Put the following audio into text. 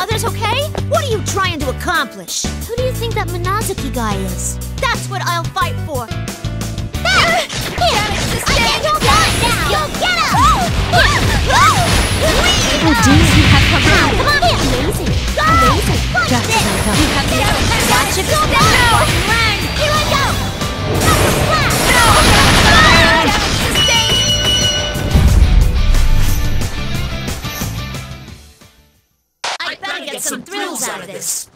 others okay? What are you trying to accomplish? Who do you think that Minazuki guy is? That's what I'll fight for. There! Here! I can't hold on now! You'll get him! Oh! Oh! oh, dear, you have come out. Come on here! Amazing! Gotta get some thrills out of this.